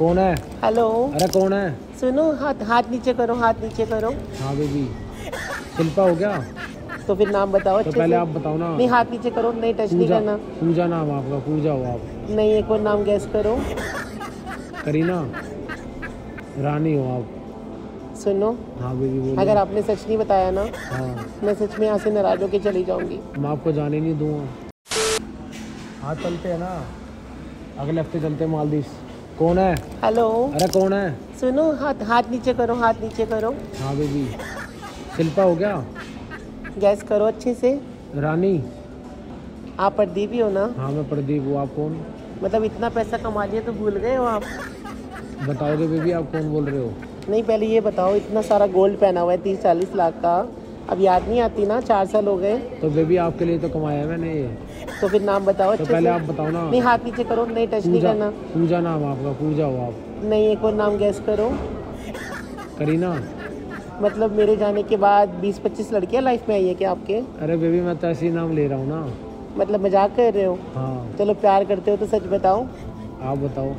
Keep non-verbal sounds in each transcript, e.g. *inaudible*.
कौन है? हेलो। अरे कौन है? सुनो हाथ हाथ नीचे करो हाथ नीचे करो। हाँ बेबी। शिल्पा हो गया? तो फिर नाम बताओ तो पहले आप बताओ ना। नहीं हाथ नीचे करो नहीं टच नहीं करना। पूजा नाम आपका पूजा हो आप। नहीं एक और नाम गैस करो। करीना? रानी हो आप। सुनो। हाँ बेबी बोलो अगर आपने सच नहीं बताया ना हाँ। मैं सच में यहाँ से नाराज़ होकर चली जाऊँगी। मैं आपको जाने नहीं दूँगा। हाँ चलते हैं ना। अगले हफ़्ते चलते हैं मालदीव कौन है? हेलो। अरे कौन है? सुनो हाथ हाथ नीचे करो हाथ नीचे करो। हाँ बेबी। शिल्पा हो गया? गैस करो अच्छे से। रानी? आप प्रदीप ही हो ना? हाँ मैं प्रदीप हूँ। आप कौन? मतलब इतना पैसा कमा लिया तो भूल गए हो आप। बताओगे बेबी आप कौन बोल रहे हो? नहीं पहले ये बताओ इतना सारा गोल्ड पहना हुआ है तीस चालीस लाख का। अब याद नहीं आती ना चार साल हो गए। तो बेबी आपके लिए तो कमाया मैंने ये। तो फिर नाम बताओ तो पहले आप बताओ ना। नहीं हाथ नीचे करो नहीं टच नहीं करना। पूजा नाम आपका पूजा हो आप। नहीं एक और नाम गैस करो। करीना। मतलब मेरे जाने के बाद 20-25 लड़कियाँ लाइफ में आई है क्या आपके? अरे बेबी मैं तो ऐसे ही नाम ले रहा हूँ ना। मतलब मज़ाक कर रहे हो? हाँ। चलो प्यार करते हो तो सच बताओ। आप बताओ।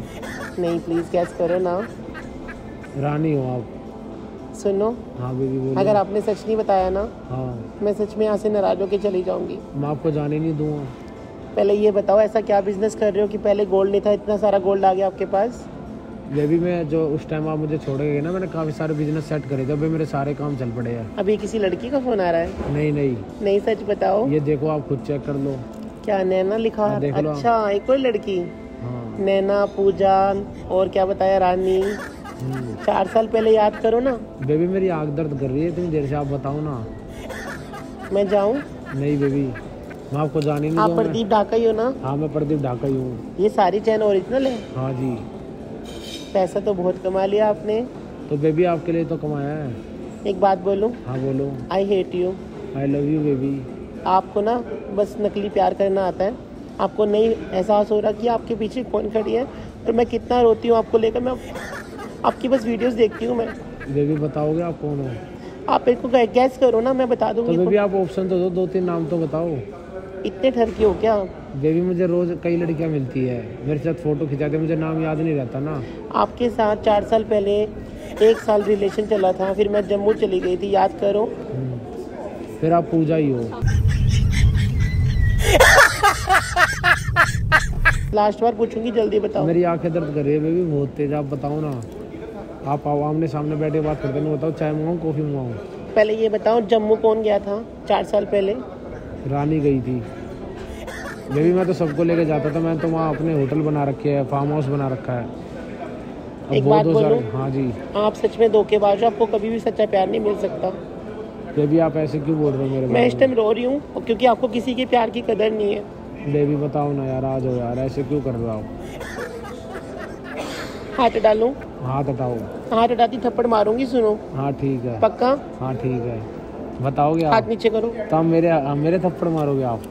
नहीं प्लीज़ गैस करो ना। रानी हो आप। सुनो। हाँ बोलो अगर आपने सच नहीं बताया ना हाँ। मैं सच में यहाँ से नाराज़ होकर चली जाऊँगी। मैं आपको जाने नहीं दूँगा। पहले ये बताओ ऐसा क्या बिज़नेस कर रहे हो कि पहले गोल्ड नहीं था इतना सारा गोल्ड आ गया आपके पास? बेबी मैं जो उस टाइम आप मुझे छोड़ गए ना मैंने काफ़ी सारे बिज़नेस सेट करे थे अभी मेरे सारे काम चल पड़े हैं। अभी किसी लड़की का फ़ोन आ रहा है? नहीं नहीं। नहीं सच बताओ। ये देखो आप खुद चेक कर लो। क्या नैना लिखा? हाँ। अच्छा एक और लड़की। हाँ। नैना पूजा और क्या बताया रानी। चार साल पहले याद करो ना। बेबी मेरी आग दर्द कर रही है इतनी देर से आप बताओ ना। मैं जाऊँ? नहीं बेबी मैं आपको जाने नहीं आप प्रदीप ढाका ही हो ना? हाँ मैं प्रदीप ढाका ही हूँ। ये सारी चैन ओरिजिनल है? हाँ जी। पैसा तो बहुत कमा लिया आपने। तो बेबी आपके लिए तो कमाया है। एक बात बोलूँ? हाँ बोलो। I hate you I love you baby आपको ना बस नकली प्यार करना आता है। आपको नहीं एहसास हो रहा कि आपके पीछे कौन खड़ी है? और मैं कितना रोती हूँ आपको लेकर मैं आपकी बस वीडियोस देखती हूँ मैं। बेबी बताओगे आप कौन हो? आप मेरे को गैस करो ना मैं बता तो दूँगी बेबी आप ऑप्शन तो दो दो तीन नाम तो बताओ। इतने ठरकी हो क्या? बेबी मुझे रोज कई लड़कियाँ मिलती है। मेरे साथ फ़ोटो खिंचाते मुझे नाम याद नहीं रहता ना। आपके साथ चार साल पहले एक साल रिलेशन चला था फिर मैं जम्मू चली गई थी याद करो। हम्म। फिर आप पूजा ही हो। *laughs* लास्ट बार पूछूँगी जल्दी बताओ। मेरी आँखें दर्द कर रही है बेबी बहुत तेज आप बताओ ना। आप आओ आमने सामने बैठे बात करते ना बताओ चाय मंगाऊँ कॉफ़ी मंगाऊँ? पहले ये बताओ जम्मू कौन गया था चार साल पहले? रानी गई थी। बेबी मैं तो सबको लेके जाता था मैं तो वहाँ अपने होटल बना रखे है फार्म हाउस बना रखा है। एक बात बोलूँ? हाँ जी। आप सच में धोखेबाज हो आपको कभी भी सच्चा प्यार नहीं मिल सकता। बेबी आप ऐसे क्यों बोल रहे हो मेरे मैं इस टाइम रो रही हूँ क्योंकि आपको किसी के प्यार की कदर नहीं है। में बेबी बताओ ना यार आ जाओ यार ऐसे क्यों कर रहा हो? हाथ डालूं। हाथ हटाओ हाथ हटाती थप्पड़ मारूँगी सुनो। हाँ ठीक है। पक्का? हाँ ठीक है। बताओगे हाथ नीचे करो। तो आप मेरे मेरे थप्पड़ मारोगे आप?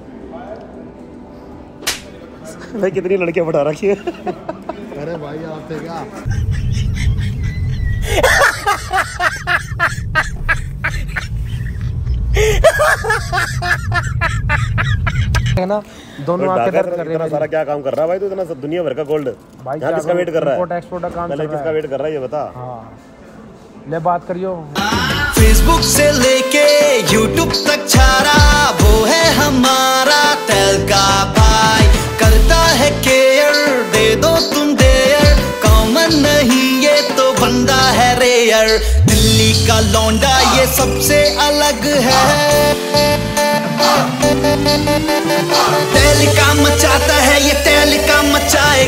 भाई कितनी लड़कियाँ बढ़ा रखी है। अरे भाई आप थे क्या? है ना? दोनों आँखें दर्द कर रहे हैं सारा क्या काम कर रहा है भाई तू? इतना सब दुनिया भर का गोल्ड भाई यहाँ किसका वेट कर रहा इम्पोर्ट है एक्सपोर्ट का काम पहले किसका वेट कर रहा है ये बता। हाँ। ले बात करियो। फेसबुक से लेके यूट्यूब तक छारा वो है हमारा तेल का भाई। करता है केयर दे दो तुम देयर कॉमन नहीं ये तो बंदा है रेयर दिल्ली का लौंडा ये सबसे अलग है। तेल का मचाता है ये तेल का मचाए